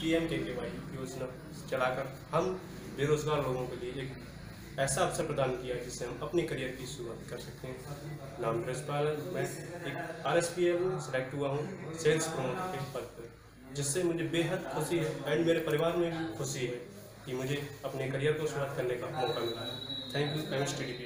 P M के के Y योजना चलाकर हम बेरोजगार लोगों के लिए एक ऐसा अवसर प्रदान किया जिससे हम अपने करियर की शुरुआत कर सकते हैं। नाम ब्रजपाल मैं एक R S P L select हुआ हूँ सेल्स प्रमोटर के पद पर, जिससे मुझे बेहद खुशी है एंड मेरे परिवार में भी खुशी है कि मुझे अपने करियर को शुरुआत करने का मौका मिला है। Thank you M S T D P